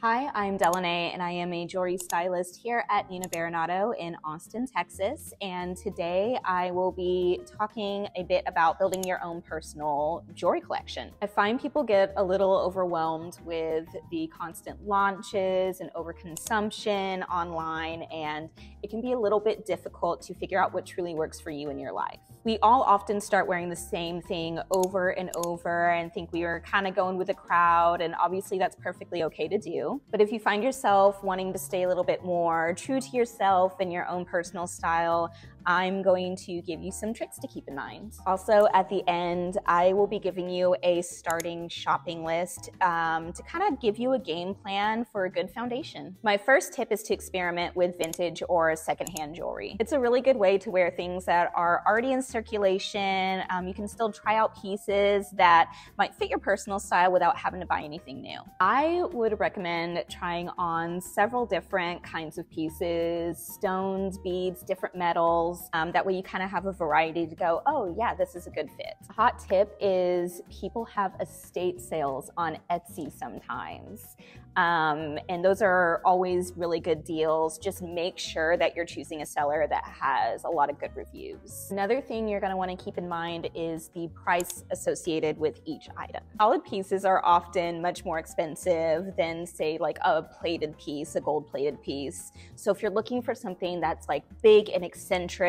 Hi, I'm Delaney, and I am a jewelry stylist here at Nina Berenato in Austin, Texas. And today I will be talking a bit about building your own personal jewelry collection. I find people get a little overwhelmed with the constant launches and overconsumption online, and it can be a little bit difficult to figure out what truly works for you in your life. We all often start wearing the same thing over and over and think we are kind of going with the crowd, and obviously that's perfectly okay to do. But if you find yourself wanting to stay a little bit more true to yourself and your own personal style, I'm going to give you some tricks to keep in mind. Also, at the end, I will be giving you a starting shopping list um, to kind of give you a game plan for a good foundation. My first tip is to experiment with vintage or secondhand jewelry. It's a really good way to wear things that are already in circulation. Um, you can still try out pieces that might fit your personal style without having to buy anything new. I would recommend trying on several different kinds of pieces, stones, beads, different metals, um, that way you kind of have a variety to go, oh yeah, this is a good fit. Hot tip is people have estate sales on Etsy sometimes. Um, and those are always really good deals. Just make sure that you're choosing a seller that has a lot of good reviews. Another thing you're gonna wanna keep in mind is the price associated with each item. Solid pieces are often much more expensive than say like a plated piece, a gold plated piece. So if you're looking for something that's like big and eccentric,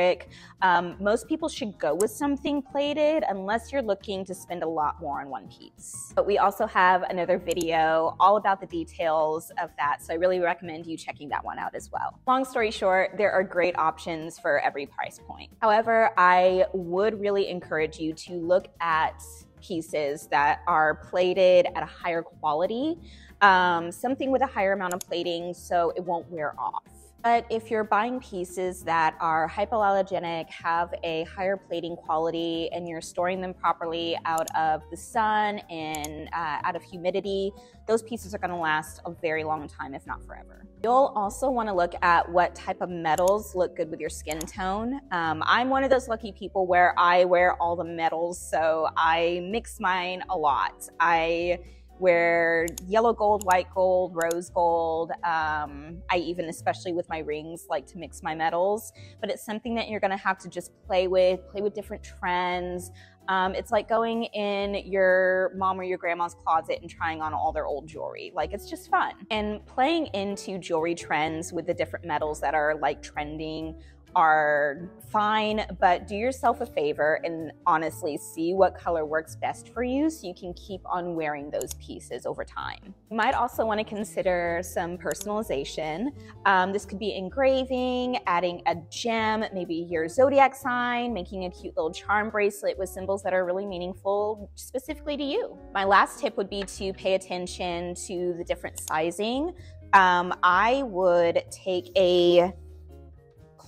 um, most people should go with something plated unless you're looking to spend a lot more on one piece. But we also have another video all about the details details of that. So I really recommend you checking that one out as well. Long story short, there are great options for every price point. However, I would really encourage you to look at pieces that are plated at a higher quality, um, something with a higher amount of plating so it won't wear off. But if you're buying pieces that are hypoallergenic, have a higher plating quality, and you're storing them properly out of the sun and uh, out of humidity, those pieces are going to last a very long time, if not forever. You'll also want to look at what type of metals look good with your skin tone. Um, I'm one of those lucky people where I wear all the metals, so I mix mine a lot. I where yellow gold, white gold, rose gold. Um, I even, especially with my rings, like to mix my metals. But it's something that you're to have to just play with, play with different trends. Um, it's like going in your mom or your grandma's closet and trying on all their old jewelry. Like it's just fun. And playing into jewelry trends with the different metals that are like trending are fine, but do yourself a favor and honestly see what color works best for you so you can keep on wearing those pieces over time. You might also want to consider some personalization. Um, this could be engraving, adding a gem, maybe your zodiac sign, making a cute little charm bracelet with symbols that are really meaningful specifically to you. My last tip would be to pay attention to the different sizing. Um, I would take a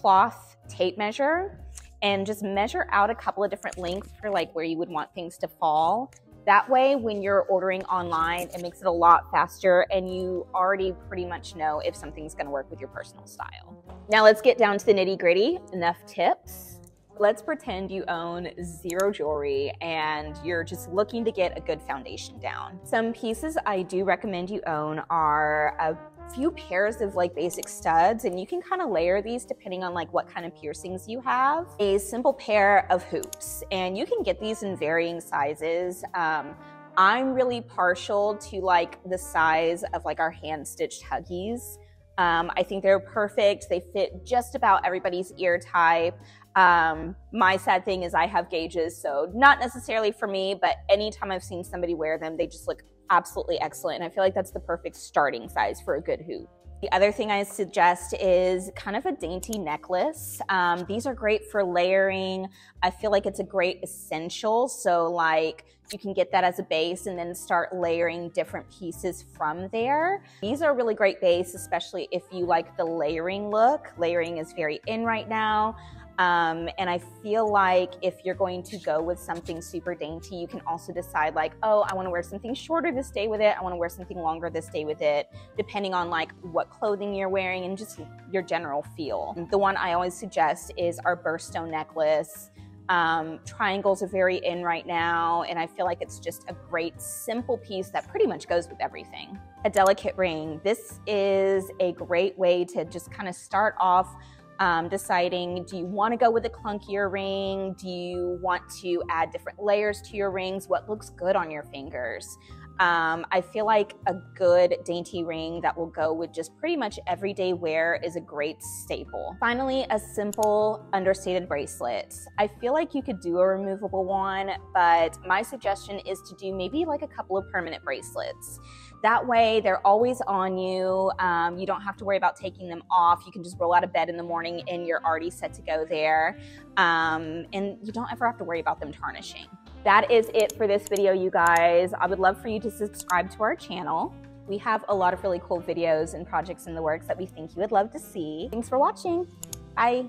cloth tape measure and just measure out a couple of different lengths for like where you would want things to fall. That way, when you're ordering online, it makes it a lot faster and you already pretty much know if something's gonna work with your personal style. Now let's get down to the nitty gritty, enough tips. Let's pretend you own zero jewelry and you're just looking to get a good foundation down. Some pieces I do recommend you own are a few pairs of like basic studs and you can kind of layer these depending on like what kind of piercings you have. A simple pair of hoops and you can get these in varying sizes. Um, I'm really partial to like the size of like our hand stitched huggies. Um, I think they're perfect. They fit just about everybody's ear type. Um, my sad thing is I have gauges, so not necessarily for me, but anytime I've seen somebody wear them, they just look absolutely excellent. And I feel like that's the perfect starting size for a good hoop. The other thing I suggest is kind of a dainty necklace. Um, these are great for layering. I feel like it's a great essential. So like you can get that as a base and then start layering different pieces from there. These are a really great base, especially if you like the layering look. Layering is very in right now. Um, and I feel like if you're going to go with something super dainty, you can also decide like, oh, I want to wear something shorter this day with it. I want to wear something longer this day with it, depending on like what clothing you're wearing and just your general feel. The one I always suggest is our birthstone necklace. Um, triangles are very in right now, and I feel like it's just a great simple piece that pretty much goes with everything. A delicate ring. This is a great way to just kind of start off um, deciding do you want to go with a clunkier ring? Do you want to add different layers to your rings? What looks good on your fingers? Um, I feel like a good dainty ring that will go with just pretty much everyday wear is a great staple. Finally, a simple understated bracelet. I feel like you could do a removable one, but my suggestion is to do maybe like a couple of permanent bracelets. That way, they're always on you. Um, you don't have to worry about taking them off. You can just roll out of bed in the morning and you're already set to go there. Um, and you don't ever have to worry about them tarnishing that is it for this video, you guys. I would love for you to subscribe to our channel. We have a lot of really cool videos and projects in the works that we think you would love to see. Thanks for watching. Bye.